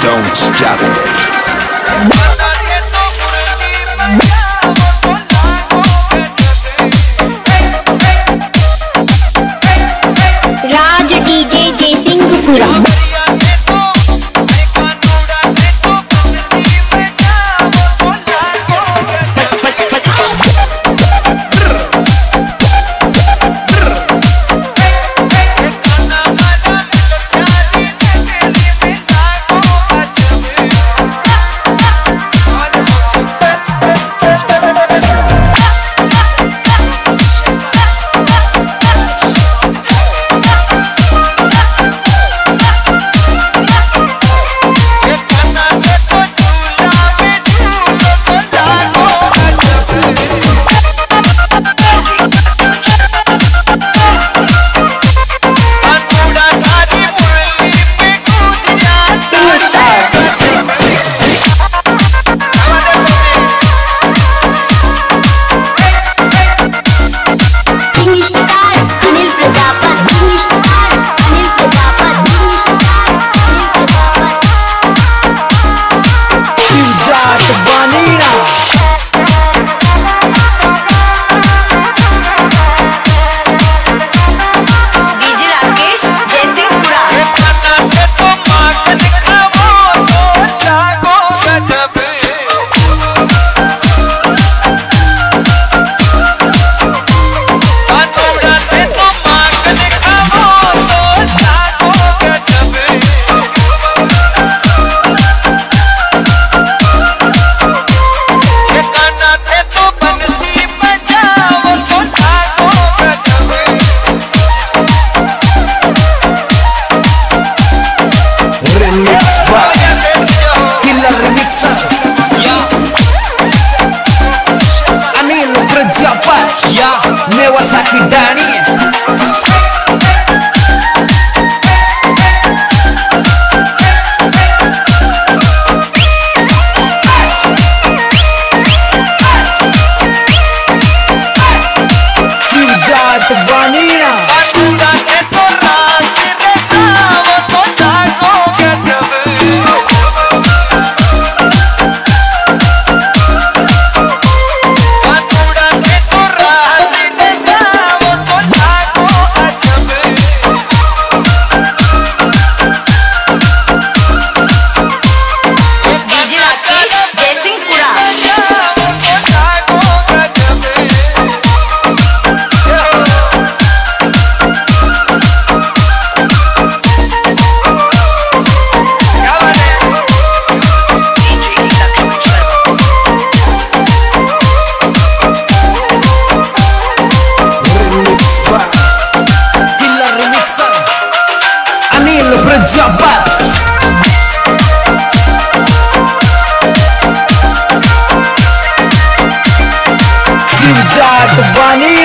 Don't stop it. Raj DJ Jaisinghpura killer remixer या अनिल प्रजापत या मेवासाकी अनिल प्रजापत जाट बनी